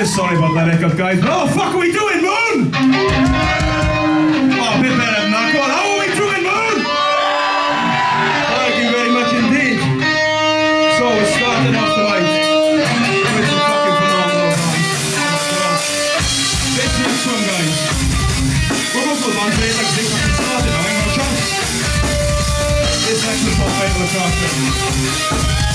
We're sorry about that hiccup, guys. But oh, fuck are we doing, Moon? Oh, a bit better than that. Come on, how are we doing, Moon? Thank you very much indeed. So we're starting off tonight with some fucking phenomenal bands. This next one, guys. We're going for good bands, today Like, they fucking started now, ain't got a chance. This next one's my favourite track.